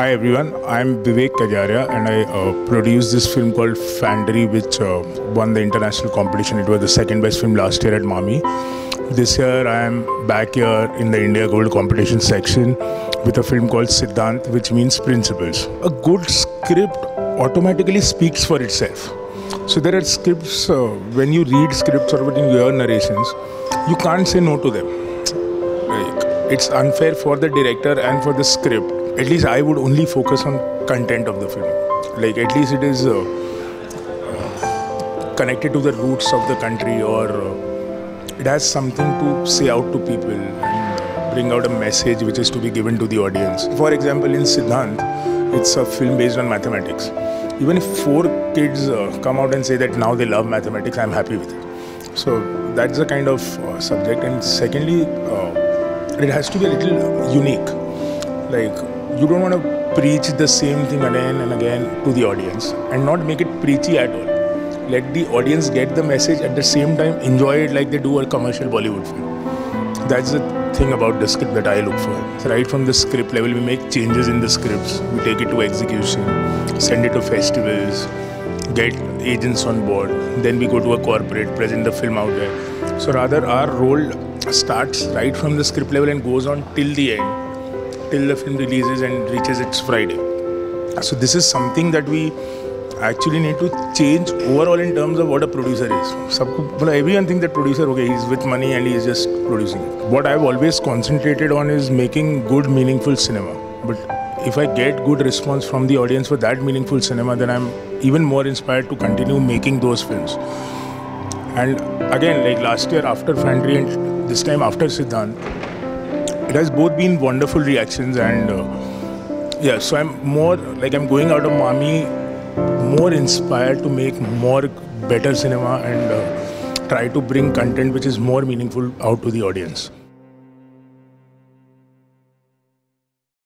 Hi everyone, I'm Vivek Kajaria and I uh, produced this film called Fandry which uh, won the international competition. It was the second best film last year at Mami. This year I am back here in the India Gold competition section with a film called Siddhant which means principles. A good script automatically speaks for itself. So there are scripts, uh, when you read scripts or when you hear narrations, you can't say no to them. Like, it's unfair for the director and for the script at least I would only focus on content of the film. Like at least it is uh, uh, connected to the roots of the country or uh, it has something to say out to people and bring out a message which is to be given to the audience. For example, in Siddhant, it's a film based on mathematics. Even if four kids uh, come out and say that now they love mathematics, I'm happy with it. So that's the kind of uh, subject. And secondly, it has to be a little unique. Like you don't want to preach the same thing again and again to the audience and not make it preachy at all. Let the audience get the message at the same time, enjoy it like they do a commercial Bollywood film. That's the thing about the script that I look for. Right from the script level, we make changes in the scripts, we take it to execution, send it to festivals, get agents on board, then we go to a corporate, present the film out there. So rather, our role starts right from the script level and goes on till the end till the film releases and reaches its Friday. Uh, so this is something that we actually need to change overall in terms of what a producer is. everyone thinks that producer, okay, he's with money and he's just producing. What I've always concentrated on is making good, meaningful cinema. But if I get good response from the audience for that meaningful cinema, then I'm even more inspired to continue making those films. And again, like last year after Fandry and this time after Siddhant, it has both been wonderful reactions and uh, yeah so i'm more like i'm going out of Mami more inspired to make more better cinema and uh, try to bring content which is more meaningful out to the audience